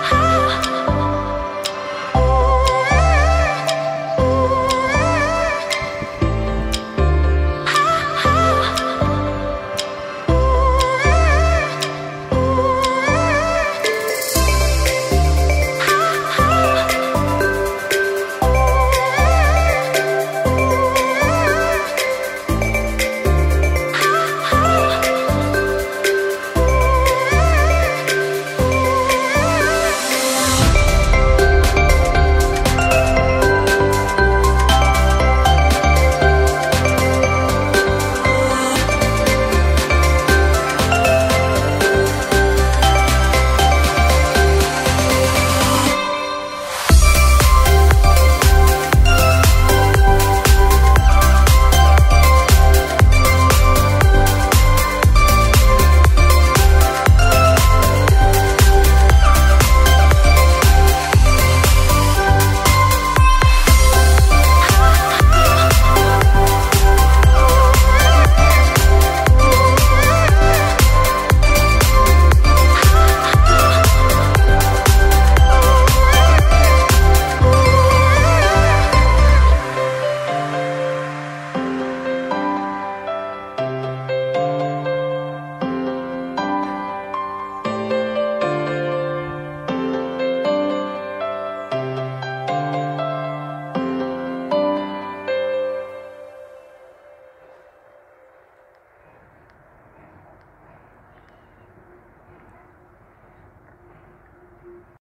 How.